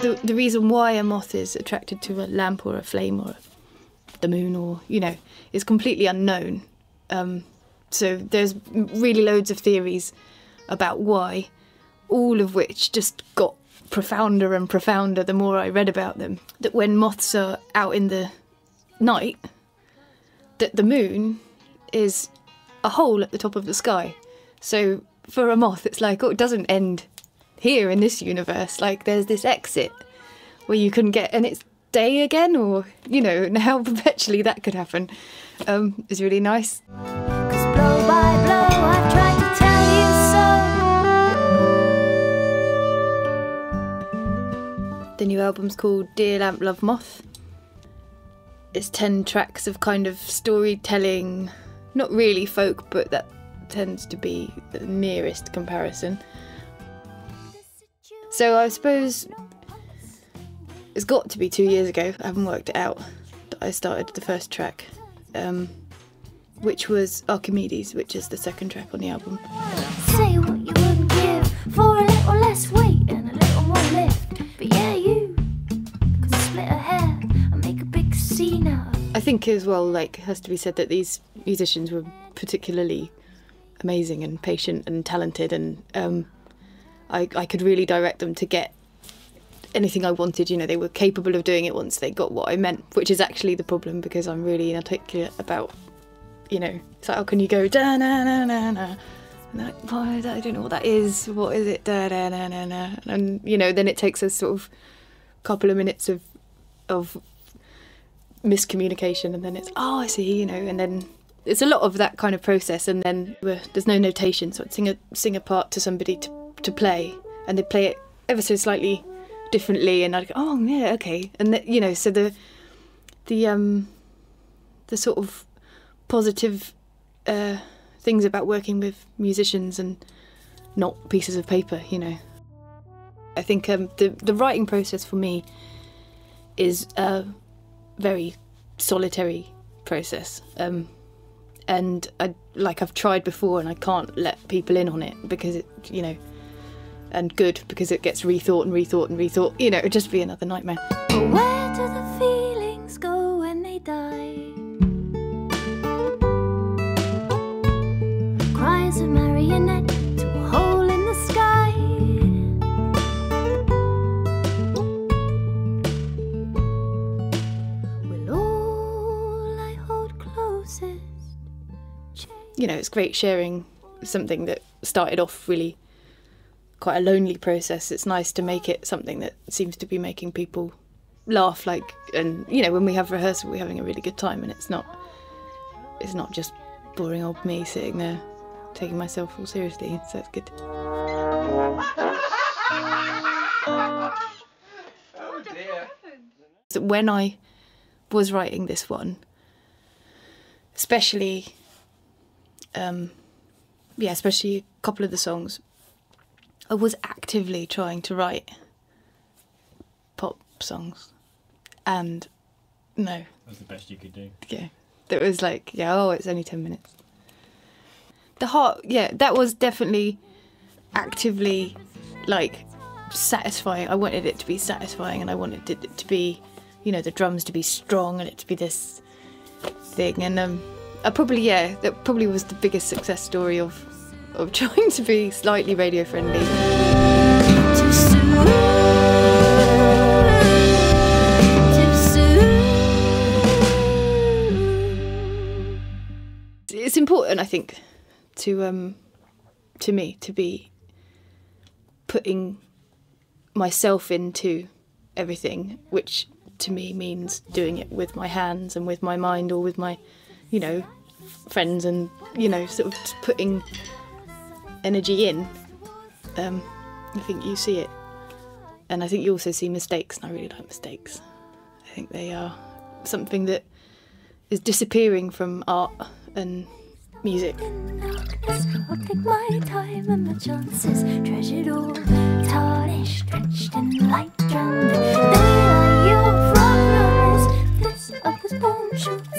the, the reason why a moth is attracted to a lamp or a flame or the moon or you know is completely unknown. Um, so there's really loads of theories about why all of which just got profounder and profounder the more i read about them that when moths are out in the night that the moon is a hole at the top of the sky. So for a moth it's like oh it doesn't end here in this universe. Like there's this exit where you can get, and it's day again, or you know, and how perpetually that could happen um, is really nice. Cause blow by blow, I've tried to tell you so. The new album's called Dear Lamp Love Moth. It's 10 tracks of kind of storytelling, not really folk, but that tends to be the nearest comparison. So I suppose it's got to be two years ago. I haven't worked it out. That I started the first track, um, which was Archimedes, which is the second track on the album. Say what you wouldn't give for a little less weight and a little more lift. But yeah, you can split a hair and make a big scene out. I think as well, like, has to be said that these musicians were particularly amazing and patient and talented, and um, I, I could really direct them to get anything I wanted. You know, they were capable of doing it once they got what I meant, which is actually the problem because I'm really inarticulate about, you know, it's like, how can you go da na na na na? And they're like, why? I don't know what that is. What is it? Da da na na na. And you know, then it takes a sort of couple of minutes of of miscommunication and then it's oh i see you know and then it's a lot of that kind of process and then there's no notation so i'd sing a sing a part to somebody to, to play and they play it ever so slightly differently and i'd go oh yeah okay and the, you know so the the um the sort of positive uh things about working with musicians and not pieces of paper you know i think um the the writing process for me is a very solitary process. Um, and I like I've tried before, and I can't let people in on it because it, you know, and good because it gets rethought and rethought and rethought. You know, it'd just be another nightmare. But where do the feelings go when they die? As a marionette to a hole in the sky. Will all I hold closest change? You know, it's great sharing something that started off really quite a lonely process. It's nice to make it something that seems to be making people laugh like and you know when we have rehearsal we're having a really good time and it's not it's not just boring old me sitting there taking myself all seriously so it's good So when I was writing this one, especially, um, yeah, especially a couple of the songs, I was actively trying to write pop songs, and no, That's the best you could do. yeah, that was like, yeah, oh, it's only ten minutes. The heart, yeah, that was definitely actively like satisfying. I wanted it to be satisfying, and I wanted it to be, you know, the drums to be strong and it to be this thing. And um, I probably, yeah, that probably was the biggest success story of of trying to be slightly radio friendly. It's important i think to um to me to be putting myself into everything which to me means doing it with my hands and with my mind or with my you know friends and you know sort of putting energy in, um, I think you see it. And I think you also see mistakes, and I really like mistakes. I think they are something that is disappearing from art and music. I'll take my time and my chances, treasured tarnished, stretched light drowned. They are your this